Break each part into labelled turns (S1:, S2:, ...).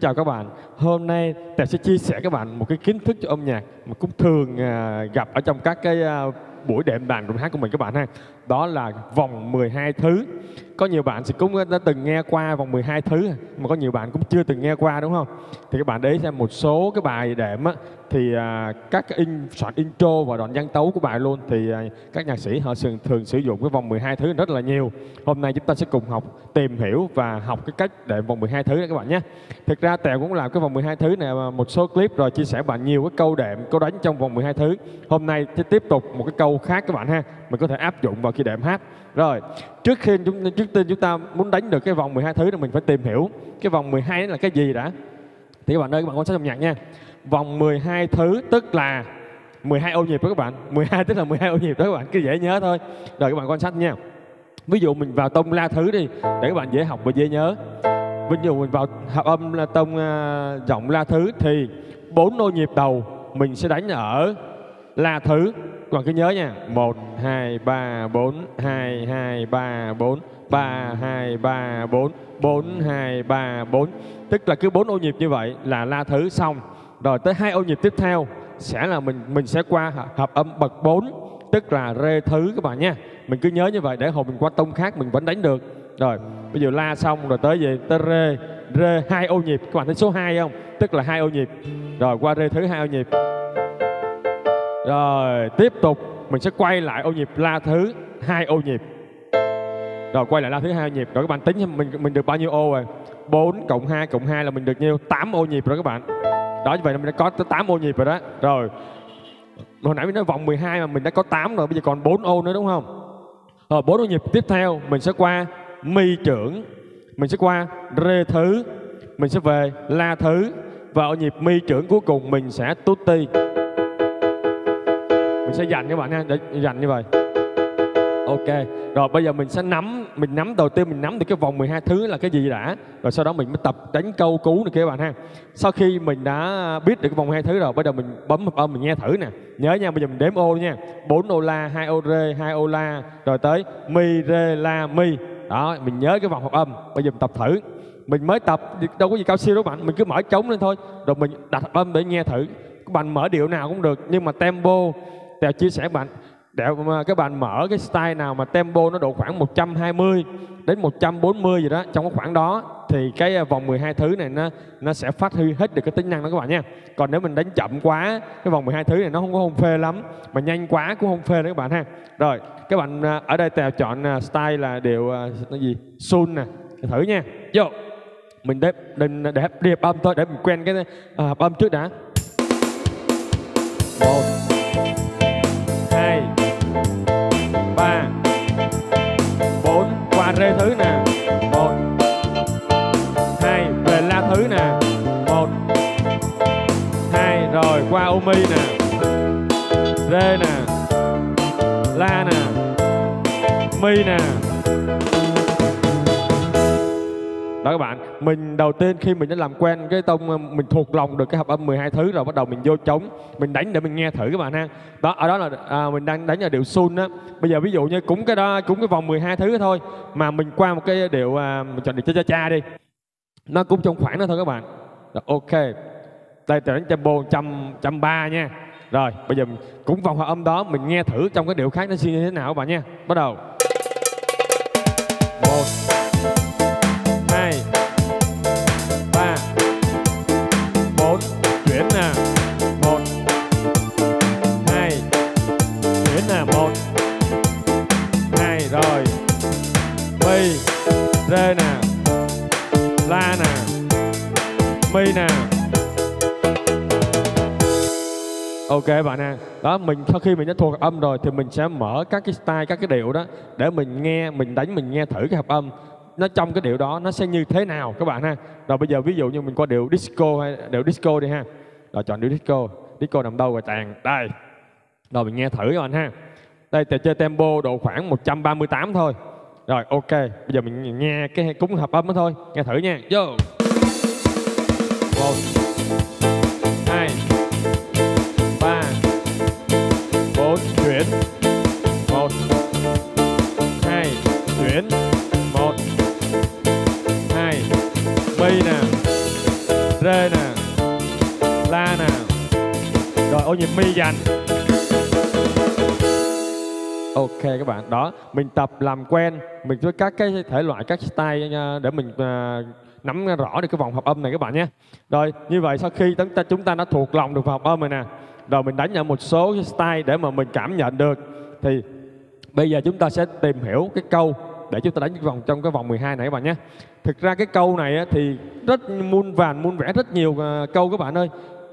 S1: chào các bạn. Hôm nay Tèo sẽ chia sẻ các bạn một cái kiến thức cho âm nhạc mà cũng thường à, gặp ở trong các cái à, buổi đệm đàn rụng hát của mình các bạn ha. Đó là vòng 12 thứ. Có nhiều bạn thì cũng đã từng nghe qua vòng 12 thứ à, mà có nhiều bạn cũng chưa từng nghe qua đúng không? Thì các bạn để ý xem một số cái bài đệm á thì à, các cái in soạn intro và đoạn văn tấu của bài luôn thì à, các nhạc sĩ họ thường, thường sử dụng cái vòng 12 thứ rất là nhiều. Hôm nay chúng ta sẽ cùng học tìm hiểu và học cái cách đệm vòng 12 thứ đó các bạn nhé. Thực ra Tèo cũng làm cái vòng 12 thứ này một số clip rồi chia sẻ bạn nhiều cái câu đệm, câu đánh trong vòng 12 thứ. Hôm nay sẽ tiếp tục một cái câu khác các bạn ha. Mình có thể áp dụng vào khi đệm hát. Rồi, trước khi chúng trước tiên chúng ta muốn đánh được cái vòng 12 thứ thì mình phải tìm hiểu cái vòng 12 là cái gì đã. Thì các bạn ơi, các bạn quan sát âm nhạc nha. Vòng 12 thứ tức là 12 ô nhịp đó các bạn. 12 tức là 12 ô nhịp đó các bạn, cứ dễ nhớ thôi. Rồi các bạn quan sát nha. Ví dụ mình vào tông la thứ đi để các bạn dễ học và dễ nhớ. Ví dụ mình vào hợp âm là tông uh, giọng la thứ thì bốn ô nhịp đầu mình sẽ đánh ở la thứ. Các bạn cứ nhớ nha. 1 2 3 4 2 2 3 4 3 2 3 4 4 2 3 4. Tức là cứ bốn ô nhịp như vậy là la thứ xong. Rồi tới hai ô nhịp tiếp theo sẽ là mình mình sẽ qua hợp âm bậc 4 tức là rê thứ các bạn nha. Mình cứ nhớ như vậy để hồi mình qua tông khác mình vẫn đánh được. Rồi, bây giờ la xong rồi tới gì? Tới rê, rê hai ô nhịp. Các bạn thấy số 2 không? Tức là hai ô nhịp. Rồi qua rê thứ hai ô nhịp. Rồi, tiếp tục mình sẽ quay lại ô nhịp la thứ hai ô nhịp. Rồi quay lại la thứ hai ô nhịp. Rồi các bạn tính mình mình được bao nhiêu ô rồi? 4 cộng 2 cộng 2 là mình được nhiêu? 8 ô nhịp rồi các bạn. Đó như vậy là mình đã có tới 8 ô nhịp rồi đó. Rồi. Hồi nãy mình nói vòng 12 mà mình đã có 8 rồi, bây giờ còn 4 ô nữa đúng không? Rồi 4 ô nhịp tiếp theo mình sẽ qua mi trưởng, mình sẽ qua rê thứ, mình sẽ về la thứ và ô nhịp mi trưởng cuối cùng mình sẽ tutti. Mình sẽ dành các bạn nha, để dành như vậy. Ok, rồi bây giờ mình sẽ nắm, mình nắm đầu tiên mình nắm được cái vòng 12 thứ là cái gì đã. Rồi sau đó mình mới tập đánh câu cú này kia các bạn ha. Sau khi mình đã biết được cái vòng hai thứ rồi, bây giờ mình bấm một âm mình nghe thử nè. Nhớ nha, bây giờ mình đếm ô nha. 4 ô la, hai ô rê, hai ô la. Rồi tới mi, rê, la, mi. Đó, mình nhớ cái vòng hợp âm. Bây giờ mình tập thử. Mình mới tập, đâu có gì cao siêu đâu bạn. Mình cứ mở trống lên thôi. Rồi mình đặt hợp âm để nghe thử. Các bạn mở điệu nào cũng được Nhưng mà tempo Tèo chia sẻ bạn Đẹo mà các bạn mở cái style nào mà tempo nó độ khoảng 120 đến 140 gì đó trong cái khoảng đó thì cái à, vòng 12 thứ này nó nó sẽ phát huy hết được cái tính năng đó các bạn nha. Còn nếu mình đánh chậm quá cái vòng 12 thứ này nó không có hôn phê lắm mà nhanh quá cũng không phê đấy các bạn ha. Rồi, các bạn à, ở đây tèo chọn à, style là đều cái gì? Sun nè. Thử nha. Vô. Mình đếp đừng để điệp âm thôi để mình quen cái uh, âm trước đã. Một hai, ba. Bốn, qua rê thứ nè. Một. Hai, về la thứ nè. Một. Hai, rồi, qua u mi nè. Rê nè. La nè. Mi nè. Mình đầu tiên khi mình đã làm quen cái tông ờ, mình thuộc lòng được cái hợp âm 12 thứ rồi bắt đầu mình vô trống mình đánh để mình nghe thử các bạn ha. Đó ở đó là à, mình đang đánh ở điệu sun á. Bây giờ ví dụ như cũng cái đó cũng cái vòng 12 thứ thôi mà mình qua một cái điệu à, mình chọn điệu cha cha cha đi. Nó cũng trong khoảng đó thôi các bạn. Rồi, ok. Đây đánh tempo trăm trăm ba nha. Rồi bây giờ cũng vòng hợp âm đó mình nghe thử trong cái điệu khác nó như thế nào các bạn nha. Bắt đầu. Ok bạn nè, đó mình sau khi mình đã thuộc âm rồi thì mình sẽ mở các cái style, các cái điệu đó để mình nghe, mình đánh, mình nghe thử cái hợp âm. Nó trong cái điệu đó nó sẽ như thế nào các bạn ha. Rồi bây giờ ví dụ như mình có điệu disco hay điệu disco đi ha. Rồi chọn điệu disco. Disco nằm đâu rồi tàn đây. Rồi mình nghe thử các bạn ha. Đây tôi chơi tempo độ khoảng 138 thôi. Rồi ok. Bây giờ mình nghe cái cúng hợp âm đó thôi. Nghe thử nha. Vô. Một hai. Ô nhịp mi dành ok các bạn đó mình tập làm quen mình với các cái thể loại các style nha để mình uh, nắm rõ được cái vòng hợp âm này các bạn nhé. Rồi như vậy sau khi chúng ta chúng ta đã thuộc lòng được vòng hợp âm rồi nè rồi mình đánh nhận một số style để mà mình cảm nhận được. Thì bây giờ chúng ta sẽ tìm hiểu cái câu để chúng ta đánh cái vòng trong cái vòng 12 này các bạn nhé. Thực ra cái câu này thì rất muôn vàn muôn vẻ rất nhiều ờ, câu các bạn ơi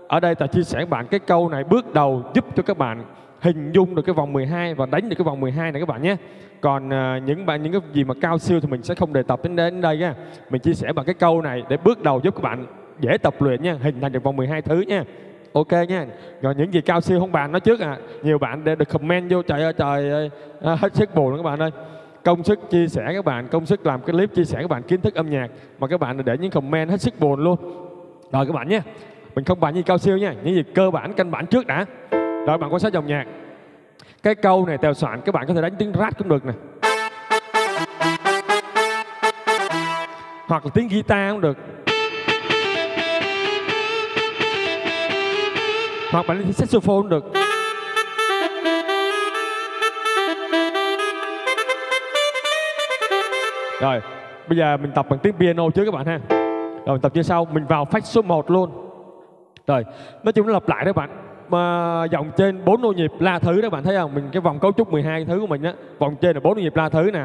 S1: ở đây ta chia sẻ các bạn cái câu này bước đầu giúp cho các bạn hình dung được cái vòng 12 và đánh được cái vòng 12 này các bạn nhé. Còn uh, những bạn những cái gì mà cao siêu thì mình sẽ không đề tập đến đến đây nha. Mình chia sẻ bằng cái câu này để bước đầu giúp các bạn dễ tập luyện nha, hình thành được vòng 12 thứ nha. Ok nha. Rồi những gì cao siêu không bàn nói trước à. Nhiều bạn để được comment vô trời ơi trời ơi à, hết sức buồn các bạn ơi. Công sức chia sẻ các bạn, công sức làm cái clip chia sẻ các bạn kiến thức âm nhạc mà các bạn để những comment hết sức buồn luôn. Rồi các bạn nhé. Mình không bàn như cao siêu nha, những gì cơ bản căn bản trước đã. Rồi bạn quan sát dòng nhạc. Cái câu này tèo soạn các bạn có thể đánh tiếng rát cũng được nè. Hoặc là tiếng guitar cũng được. Hoặc bạn lên saxophone cũng được. Rồi, bây giờ mình tập bằng tiếng piano trước các bạn ha. Rồi mình tập như sau, mình vào phách số 1 luôn. Rồi, nói chung nó lặp lại đó bạn. Mà dòng trên bốn ô nhịp la thứ đó bạn thấy không? Mình cái vòng cấu trúc 12 thứ của mình á vòng trên là bốn ô nhịp la thứ nè.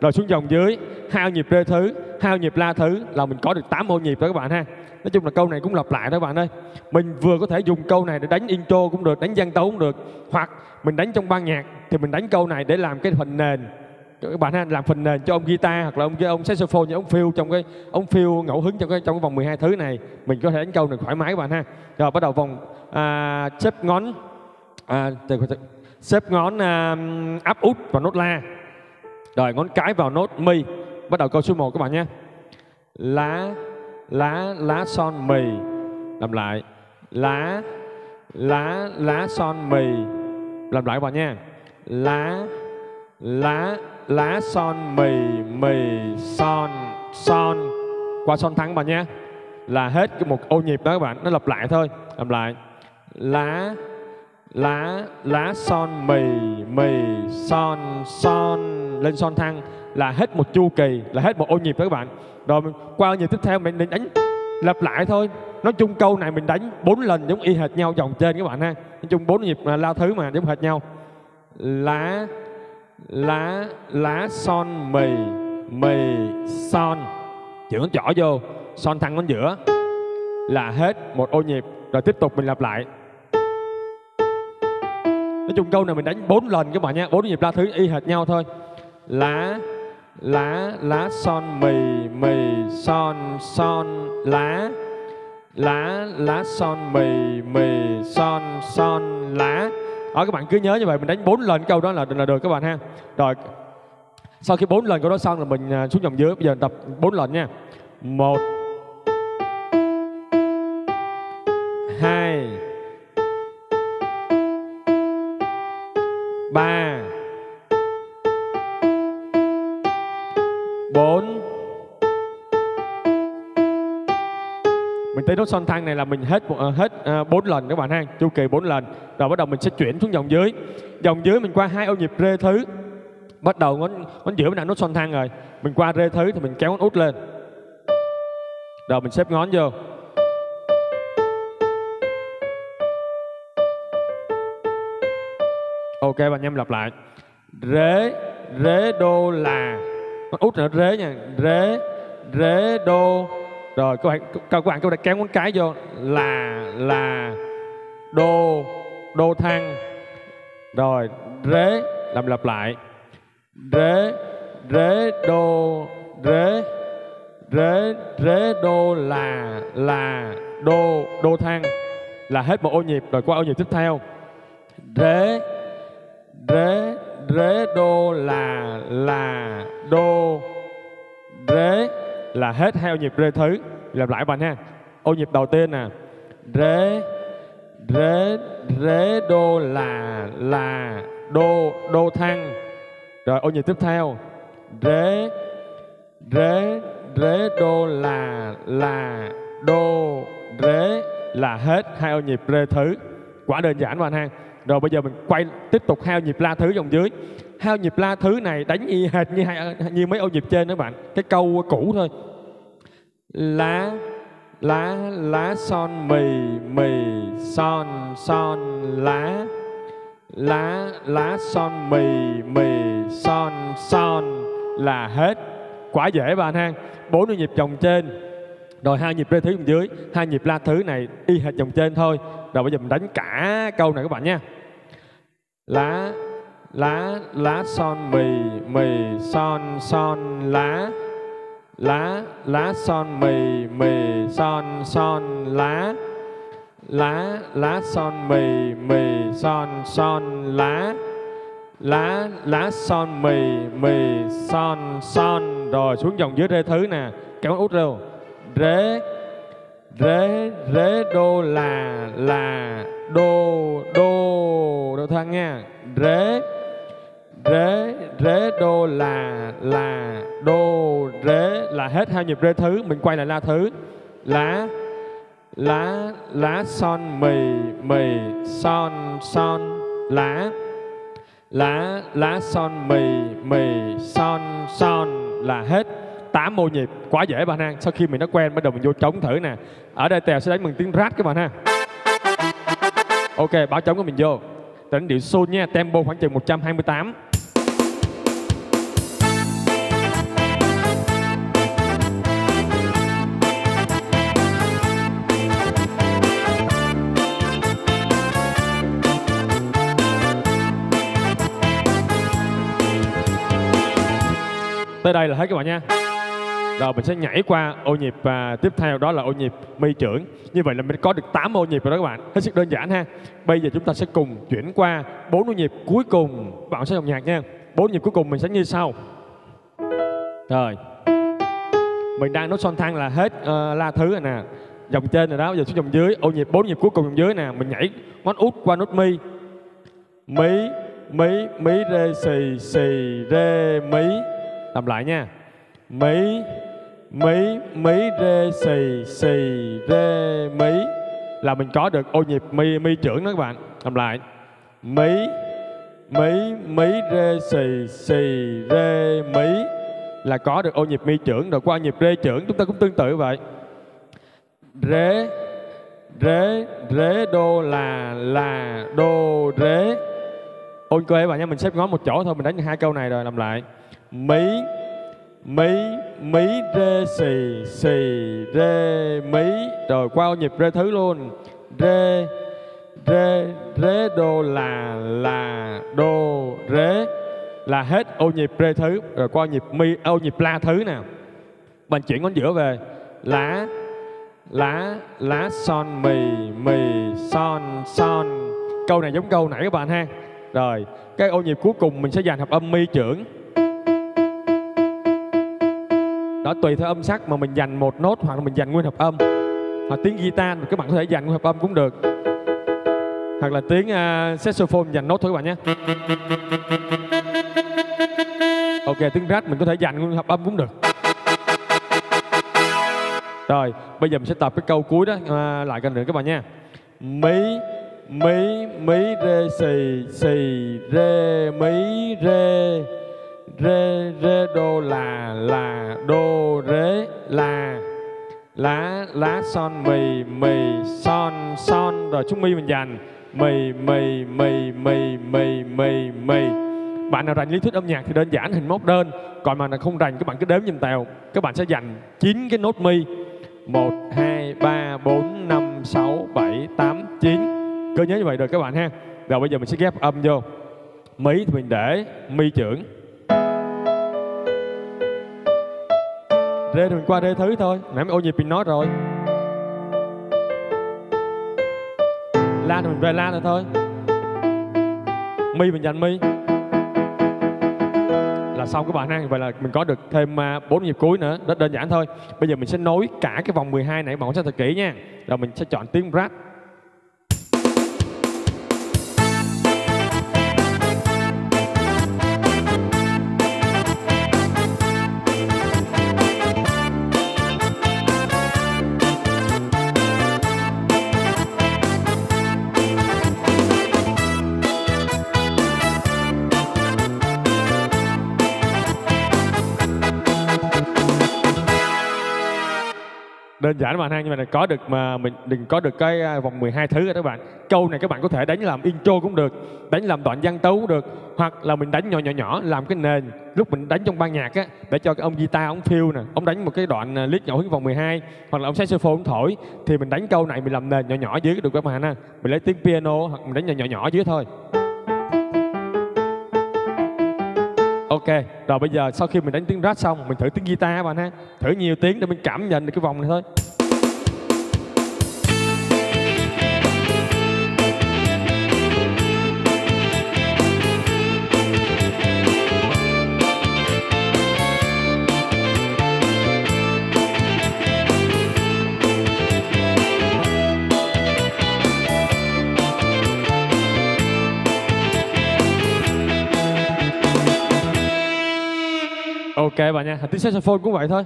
S1: Rồi xuống dòng dưới hai ô nhịp rê thứ hai ô nhịp la thứ là mình có được 8 ô nhịp đó các bạn ha. Nói chung là câu này cũng lặp lại đó các bạn ơi. Mình vừa có thể dùng câu này để đánh intro cũng được đánh gian tấu cũng được. Hoặc mình đánh trong ban nhạc thì mình đánh câu này để làm cái phần nền các bạn ha làm phần nền cho ông guitar hoặc là ông ông saxophone như ông phiêu trong cái ông phiêu ngẫu hứng trong cái trong cái vòng 12 thứ này. Mình có thể đánh câu này thoải mái các bạn ha. Rồi bắt đầu vòng à, xếp ngón. À, xếp ngón à, áp út vào nốt la. Rồi ngón cái vào nốt mi. Bắt đầu câu số 1 các bạn nhé. Lá lá lá son mì. Làm lại. Lá lá lá son mì. Làm lại các bạn nha. Lá lá lá son, mì mì son son. Qua son thắng bạn nhé. Là hết một ô nhịp đó các bạn. Nó lặp lại thôi. Làm lại. Lá lá lá son, mì mì son son. Lên son thăng là hết một chu kỳ. Là hết một ô nhịp đó các bạn. Rồi qua ô nhịp tiếp theo mình đánh lặp lại thôi. Nói chung câu này mình đánh bốn lần giống y hệt nhau dòng trên các bạn ha. Nói chung bốn nhịp là lao thứ mà giống hệt nhau. Lá lá lá son mì mì son. Chữ ngón trỏ vô, son thăng ngón giữa. Là hết một ô nhịp, rồi tiếp tục mình lặp lại. Nói chung câu này mình đánh bốn lần các bạn nhé bốn nhịp la thứ y hệt nhau thôi. Lá lá lá son mì mì son son, lá. Lá lá son mì mì son son, lá đó các bạn cứ nhớ như vậy, mình đánh bốn lần câu đó là là được các bạn ha. Rồi, sau khi bốn lần câu đó xong là mình à, xuống dòng dưới. Bây giờ tập bốn lần nha. Một. Nốt son thăng này là mình hết uh, hết ờ, bốn uh, lần các bạn ha. Chu kỳ bốn lần. Rồi bắt đầu mình sẽ chuyển xuống dòng dưới. Dòng dưới mình qua hai ô nhịp rê thứ. Bắt đầu ngón ngón giữa mình đã nốt son thăng rồi. Mình qua rê thứ thì mình kéo ngón út lên. Rồi mình xếp ngón vô. Ok bạn em lặp lại. Rế rế đô là. Ngón út là rế nha. Rế rế đô rồi, các bạn các bạn các bạn kéo ngón cái vô. Là là, đô đô thăng. Rồi, rế, làm lặp lại. Rế rế, đô, rế rế rế, đô, là là, đô đô thăng. Là hết một ô nhịp, rồi qua ô nhịp tiếp theo. Rế rế rế, đô, là là, đô, rế là hết hai ô nhịp rê thứ. Làm lại bạn ha. Ô, nhịp đầu tiên nè. Rế rế rế đô là là đô đô thăng rồi, ô, nhịp tiếp theo. Rế rế rế đô là là đô, rế là hết hai ô nhịp rê thứ. Quá đơn giản bạn ha. Rồi, bây giờ mình quay, tiếp tục hai ô nhịp la thứ dòng dưới hai ô nhịp la thứ này đánh y hệt như hai, như mấy ô nhịp trên đó bạn. Cái câu cũ thôi. Lá lá lá son mì mì son son lá. Lá lá son mì mì son son là hết. Quá dễ bạn ha. Bốn nhịp chồng trên. Rồi hai nhịp rê thứ dưới. Hai nhịp la thứ này y hệt dòng trên thôi. Rồi bây giờ mình đánh cả câu này các bạn nha. Lá lá lá son mì mì son son lá. Lá lá son mì mì son son lá. Lá lá son mì mì son son lá. Lá lá son mì mì son son. Rồi, xuống dòng dưới rê thứ nè. Kéo út rêu. Rế rế rế đô là là đô đô. Đô thăng nha. Rế rế rế đô là là đô rế, là hết hai nhịp rê thứ. Mình quay lại la thứ. Lá lá lá son mì mì son son, lá. Lá lá son mì mì son son, là hết tám mô nhịp. Quá dễ bạn ha. Sau khi mình đã quen, bắt đầu mình vô trống thử nè. Ở đây tèo sẽ đánh bằng tiếng rát các bạn ha. Ok, báo trống của mình vô. Đánh điệu sun nha. Tempo khoảng chừng 128 tới đây là hết các bạn nha. Rồi mình sẽ nhảy qua ô nhịp à, tiếp theo đó là ô nhịp mi trưởng. Như vậy là mình có được 8 ô nhịp rồi đó các bạn. Hết sức đơn giản ha. Bây giờ chúng ta sẽ cùng chuyển qua bốn ô nhịp cuối cùng. Bạn sẽ dòng nhạc nha. Bốn nhịp cuối cùng mình sẽ như sau. Rồi. Mình đang nốt son thang là hết uh, la thứ rồi nè. Dòng trên rồi đó giờ xuống dòng dưới. Ô nhịp bốn nhịp cuối cùng dòng dưới nè. Mình nhảy ngón út qua nốt mi. Mi mi mi rê xì xì rê mi làm lại nha. Mỹ mỹ mỹ rê xì xì rê mỹ là mình có được ô nhịp mi mi trưởng đó các bạn. Làm lại. Mỹ mỹ mỹ rê xì xì rê mỹ là có được ô nhịp mi trưởng rồi, qua nhịp rê trưởng chúng ta cũng tương tự vậy. Rê rê rê đô là là đô rê. Ôn cơ các bạn nha mình xếp ngón một chỗ thôi, mình đánh hai câu này rồi làm lại mí mí mí rê xì xì rê mí rồi qua ô nhịp rê thứ luôn. Rê rê rê đô là là đô rê. Là hết ô nhịp rê thứ. Rồi qua nhịp mi, ô nhịp la thứ nè. Bạn chuyển ngón giữa về. Lá lá lá son, mì mì son son. Câu này giống câu nãy các bạn ha. Rồi, cái ô nhịp cuối cùng mình sẽ dành hợp âm mi trưởng đó tùy theo âm sắc mà mình dành một nốt hoặc là mình dành nguyên hợp âm. Hoặc tiếng guitar các bạn có thể dành nguyên hợp âm cũng được. Hoặc là tiếng uh, saxophone dành nốt thôi các bạn nhé. Ok tiếng rap mình có thể dành nguyên hợp âm cũng được. Rồi bây giờ mình sẽ tập cái câu cuối đó uh, lại cần nữa các bạn nha. Mấy mấy mấy rê xì xì rê mỹ rê rê rê đô là là đô rê là, lá lá son, mì mì son son. Rồi chúng mi mình dành. Mì mì mì mì mì mì mì. Bạn nào rành lý thuyết âm nhạc thì đơn giản, hình móc đơn. Còn mà nào không rành, các bạn cứ đếm giùm tèo. Các bạn sẽ dành chín cái nốt mi. Một, hai, ba, bốn, năm, sáu, bảy, tám, chín. Cứ nhớ như vậy được các bạn ha. Rồi bây giờ mình sẽ ghép âm vô. Mí thì mình để mi trưởng. Rê thì mình qua rê thứ thôi. Nãy mình ô nhịp mình nói rồi. La thì mình về la rồi thôi. Mi mình dành mi. Là xong các bạn ha vậy là mình có được thêm à, bốn nhịp cuối nữa. Rất đơn giản thôi. Bây giờ mình sẽ nối cả cái vòng 12 này, bạn sẽ thật kỹ nha. Rồi mình sẽ chọn tiếng rap. Đơn giản các bạn ha nhưng mà là có được mà mình đừng có được cái à, vòng 12 thứ rồi các bạn. Câu này các bạn có thể đánh làm intro cũng được, đánh làm đoạn văn tấu cũng được, hoặc là mình đánh nhỏ nhỏ nhỏ, làm cái nền. Lúc mình đánh trong ban nhạc á, để cho cái ông guitar, ông phiêu nè, ông đánh một cái đoạn à, lít nhỏ hướng vòng 12 hoặc là ông saxophone ông thổi, thì mình đánh câu này mình làm nền nhỏ nhỏ dưới được các bạn ha. Mình lấy tiếng piano hoặc mình đánh nhỏ nhỏ nhỏ dưới thôi. Ok, rồi bây giờ sau khi mình đánh tiếng rap xong, mình thử tiếng guitar bạn ha. Thử nhiều tiếng để mình cảm nhận được cái vòng này thôi. Ok bạn nha, tiếng saxophone cũng vậy thôi.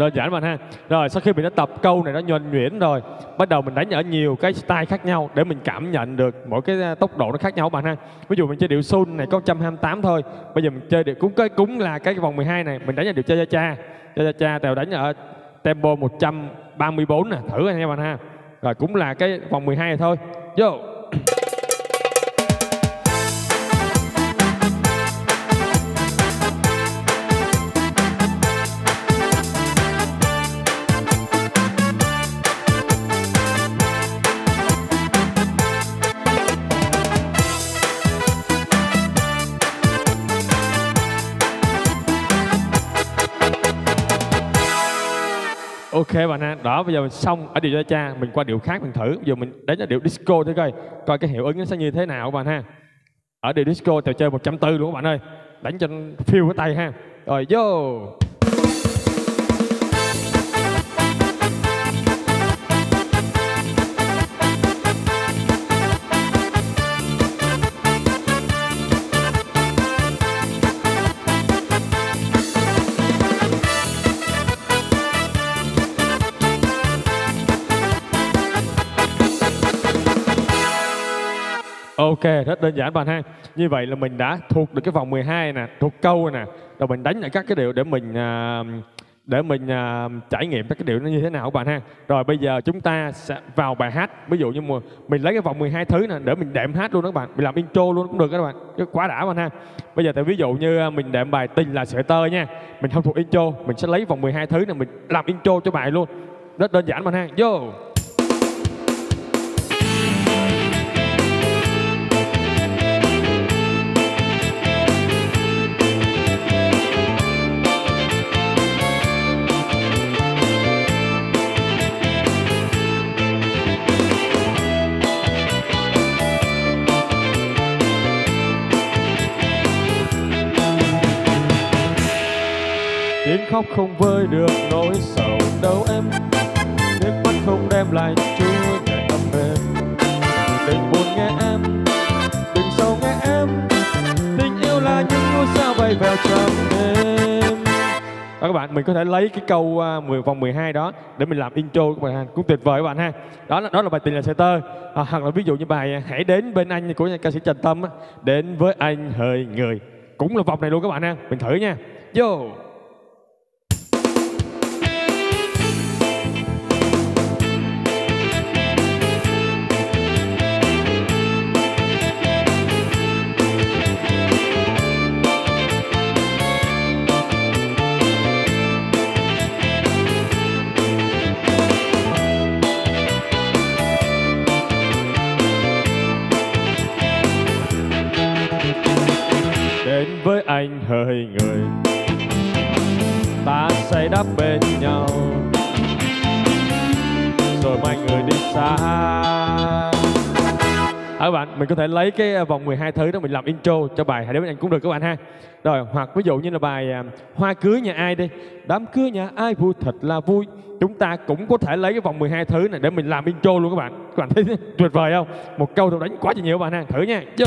S1: Đơn giản bạn ha. Rồi, sau khi mình đã tập câu này, nó nhuần nhuyễn rồi, bắt đầu mình đánh ở nhiều cái style khác nhau để mình cảm nhận được mỗi cái à, tốc độ nó khác nhau bạn ha. Ví dụ mình chơi điệu sun này có 128 thôi, bây giờ mình chơi điệu cúng, cái cúng là cái vòng 12 này, mình đánh ở điệu cha cha cha. Cha cha cha tèo đánh ở tempo 134 nè, thử anh em bạn ha. Rồi, cũng là cái vòng 12 này thôi. Vô. Ok bạn ha đó, bây giờ mình xong. Ở điệu cha cha, mình qua điệu khác mình thử. Bây giờ mình đánh ở điệu disco thử coi coi cái hiệu ứng nó sẽ như thế nào các bạn ha. Ở điệu disco trò chơi 140 luôn các bạn ơi. Đánh cho phiêu cái tay ha. Rồi, vô. Ok, rất đơn giản bạn ha. Như vậy là mình đã thuộc được cái vòng 12 nè, thuộc câu nè. Rồi mình đánh lại các cái điệu để mình à, để mình à, trải nghiệm các cái điệu nó như thế nào các bạn ha. Rồi bây giờ chúng ta sẽ vào bài hát. Ví dụ như mà mình lấy cái vòng 12 thứ nè để mình đệm hát luôn đó các bạn. Mình làm intro luôn cũng được các bạn. Cái quá đã bạn ha. Bây giờ thì ví dụ như à, mình đệm bài tình là sợi tơ nha. Mình không thuộc intro, mình sẽ lấy vòng 12 thứ nè mình làm intro cho bài luôn. Rất đơn giản bạn ha. Vô. Tiếng khóc không vơi được nỗi sầu đâu em. Nước mắt không đem lại chúa ngày ấm êm đừng buồn nghe em đừng sầu nghe em. Tình yêu là những ngôi sao bay vào trong đêm. Đó các bạn mình có thể lấy cái câu à, uh, 10 vòng 12 đó để mình làm intro của bạn cũng tuyệt vời các bạn ha. Đó là đó là bài tình là xe tơ. À, hoặc là ví dụ như bài à, hãy đến bên anh của ca sĩ Trần Tâm á, đến với anh hơi người. Cũng là vòng này luôn các bạn ha. Mình thử nha. Vô. Đắp bên nhau. Rồi mai người đi xa. Ở các bạn, mình có thể lấy cái à, vòng 12 thứ đó mình làm intro cho bài hãy đến với anh cũng được các bạn ha. Rồi, hoặc ví dụ như là bài à, hoa cưới nhà ai đi? Đám cưới nhà ai vui, thật là vui. Chúng ta cũng có thể lấy cái vòng 12 thứ này để mình làm intro luôn các bạn. Các bạn thấy tuyệt vời không? Một câu đâu đánh quá nhiều các bạn ha. Thử nha. Vô.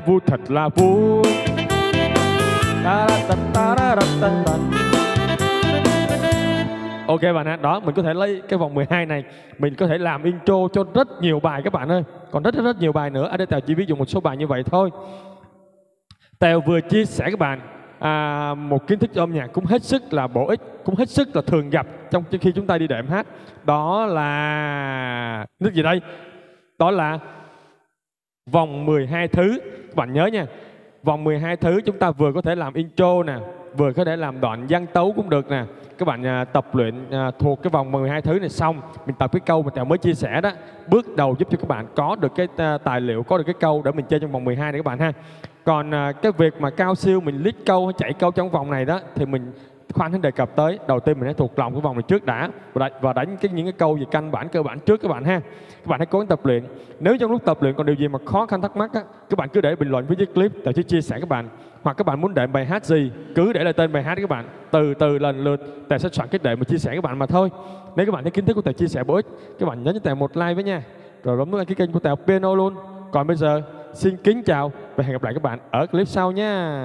S1: Cưới vui thật là vui. Ok bạn ạ, đó mình có thể lấy cái vòng 12 này Mình có thể làm intro cho rất nhiều bài các bạn ơi. Còn rất rất, rất nhiều bài nữa Ở đây Tèo chỉ ví dụ một số bài như vậy thôi. Tèo vừa chia sẻ các bạn à, Một kiến thức âm nhạc cũng hết sức là bổ ích Cũng hết sức là thường gặp trong khi chúng ta đi đệm hát. Đó là... Nước gì đây? Đó là vòng 12 thứ. Các bạn nhớ nha. Vòng 12 thứ chúng ta vừa có thể làm intro nè vừa có thể làm đoạn văn tấu cũng được nè. Các bạn à, tập luyện à, thuộc cái vòng 12 thứ này xong mình tập cái câu mà Tèo mới chia sẻ đó. Bước đầu giúp cho các bạn có được cái à, tài liệu có được cái câu để mình chơi trong vòng 12 này các bạn ha. Còn à, cái việc mà cao siêu mình lít câu hay chạy câu trong vòng này đó thì mình khoan hắn đề cập tới đầu tiên mình hãy thuộc lòng cái vòng này trước đã và đánh, và đánh cái những cái câu gì căn bản cơ bản trước các bạn ha. Các bạn hãy cố gắng tập luyện. Nếu trong lúc tập luyện còn điều gì mà khó khăn thắc mắc á các bạn cứ để bình luận với dưới clip tại sẽ chia sẻ các bạn. Hoặc các bạn muốn đệm bài hát gì cứ để lại tên bài hát các bạn. Từ từ lần lượt tại sẽ soạn cái đệm mà chia sẻ các bạn mà thôi. Nếu các bạn thấy kiến thức của tài chia sẻ bổ ích các bạn nhấn cho tài một like với nha. Rồi bấm nút ký kênh của tài piano luôn. Còn bây giờ xin kính chào và hẹn gặp lại các bạn ở clip sau nha.